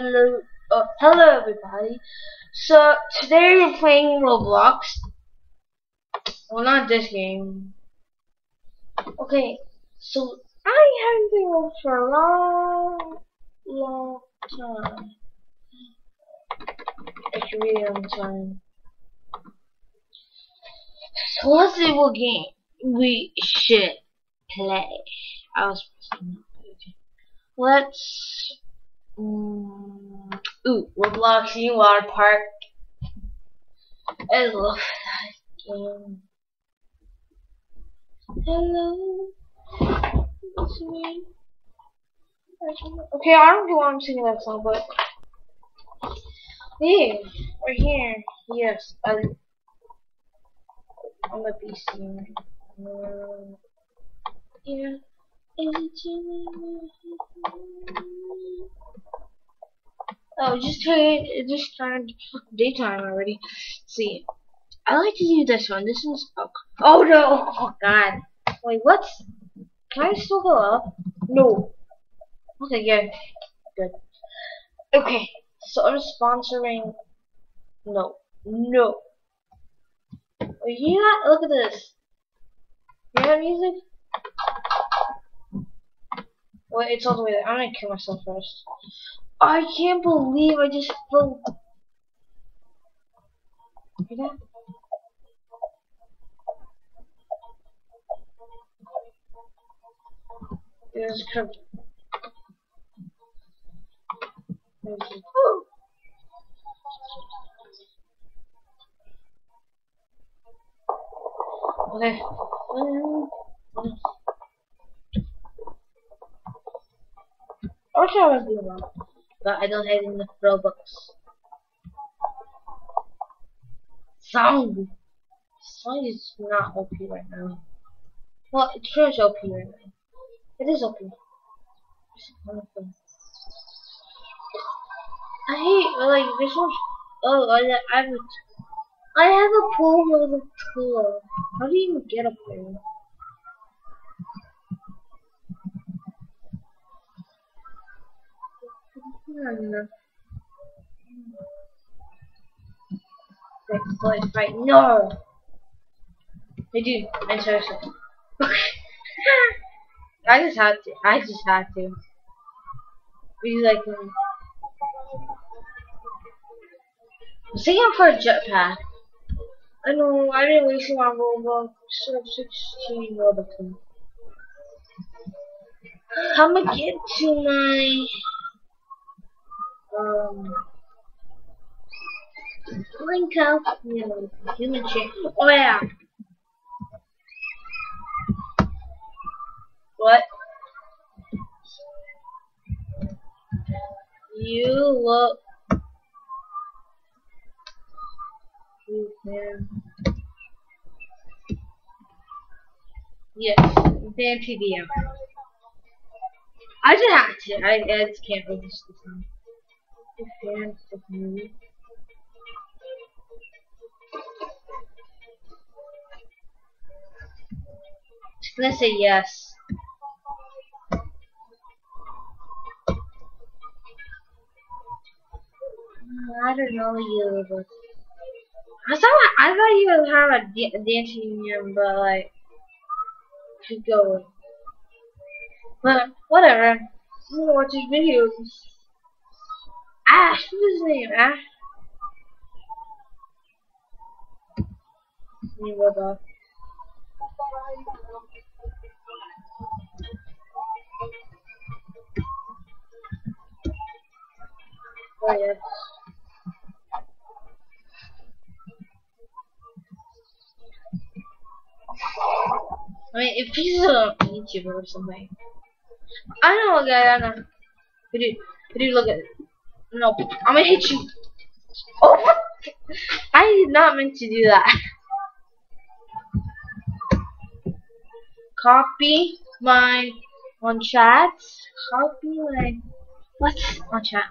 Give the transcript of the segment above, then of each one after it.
Hello, uh, hello everybody. So today we're playing Roblox. Well, not this game. Okay, so I haven't been on for a long, long time. It's really long time. So let's see what game we should play. I was let's ooh, Roblox New Water Park. I love that game. Hello, it's me. Okay, I don't know why I'm singing that song, but hey, we're here. Yes, I, I'm a PC. Yeah. Oh, just turned, it just turned daytime already. See, I like to do this one. This one's, oh, oh no, oh god. Wait, what? Can I still go up? No. Okay, good. Good. Okay, so I'm sponsoring, no, no. You look at this. You have music? Wait, it's all the way there. I'm gonna kill myself first. I can't believe I just fell. There's a. Okay. Wish I was doing that but I don't have enough Robux. Song! Song is not OP right now. Well, it's pretty OP right now. It is OP. I hate, like, this one's, oh, I, I have a, I have a pool with a tool. How do you even get up there? No. Let's fight. No! They do. I'm so. I just had to. I just had to. We like um, I'm singing for a jetpack. I know, I didn't waste my Robux. So 16 Robux. I'm gonna get to my um, link up, you know, human shape. Oh yeah. What? You look. You can. Yes, DanTDM. I just have to. I, I just can't resist this one fans of me. Just gonna say yes. I don't know you, but I thought I thought you would have a, dancing room, but like, keep going. But whatever. I'm gonna watch his videos. Ash, what's his name? Ash? Me what uh, the? Oh yes. I mean, if he's a YouTuber or something. I don't know a guy, I know. Dude, dude, look at it. No, I'm gonna hit you. Oh, I did not meant to do that. Copy my on chat. Copy my what on chat.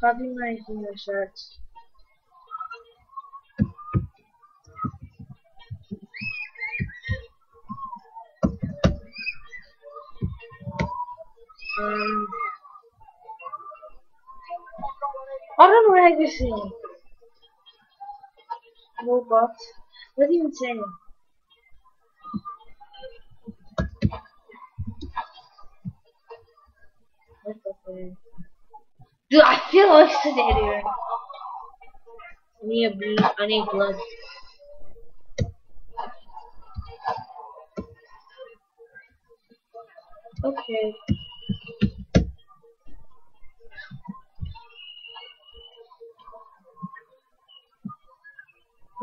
Copy my on chat. Um. I don't know what saying. Robot. What are you saying? What? Dude, I feel an idiot. I need a. I need blood. Okay.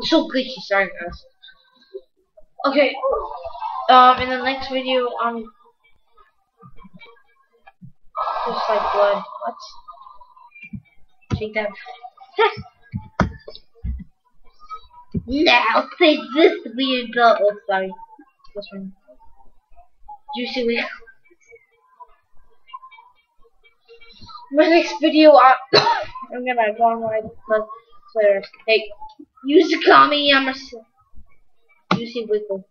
So glitchy, sorry guys. Okay. Um, in the next video, um, just like blood. What? Take that. now, take this weird girl. Oh, sorry. This one. Juicy weird. My next video, I, I'm gonna go on my players. Hey, use Kami Yamasa. Juicy Wiggle.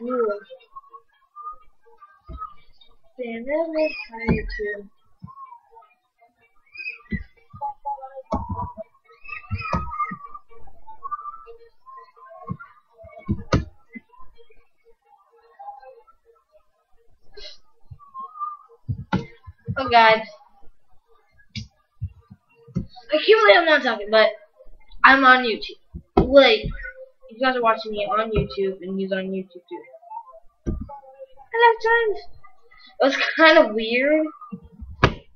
Cool. Damn, that was funny too. Oh god. I can't believe I'm not talking, but I'm on YouTube. Like, you guys are watching me on YouTube, and he's on YouTube too. Hello, friends. It was kind of weird,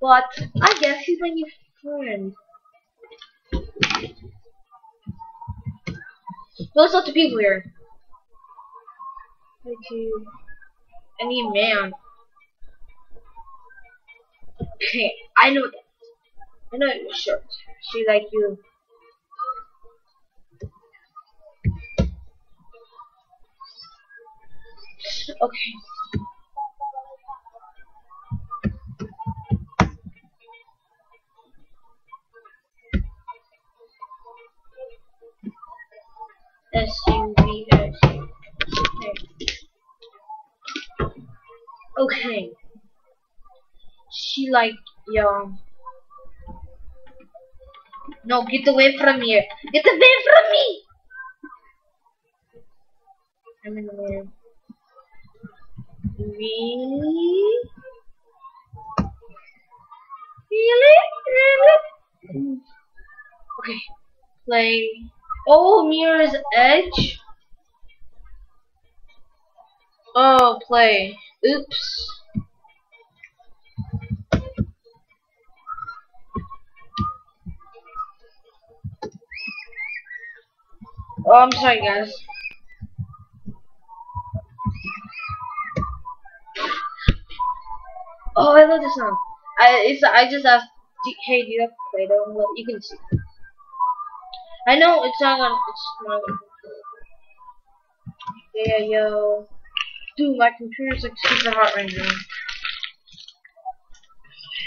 but I guess he's my new friend. But it's not to be weird. You, any man. Okay, I know that. I know your shirt. She like you. Okay. S U V S. Okay. She like young. No, get away from here. Get away from me! I'm in the mirror. Really? Really? Really? Okay. Play. Oh, Mirror's Edge? Oh, play. Oops. Oh, I'm sorry, guys. Oh, I love this song. I it's I just asked, hey, do you have Play-Doh? You can see. I know it's not gonna. It's not gonna. Yeah, yo. Dude, my computer's like super hot right now.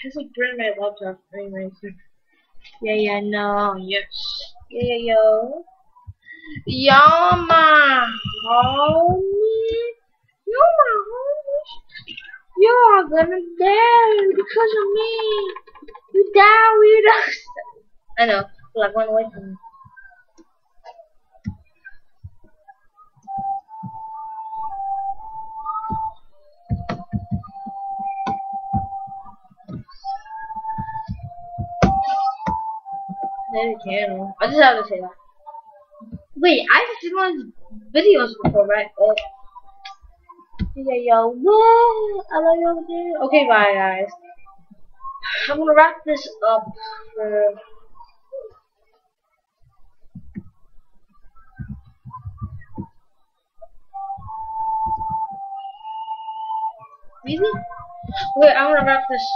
It's like burning my laptop. Anyway. Yeah, yeah, no, yes. Yeah, yeah, yo. Y'all my homies. You're my homies. You're gonna die because of me. You die us. I know. Like one away from me. Maybe channel. I just have to say that. Wait, I've seen one of his videos before, right? Oh. Yeah, yo, what? I love you there. Okay, bye, guys. I'm gonna wrap this up for. Really? Wait, I'm gonna wrap this.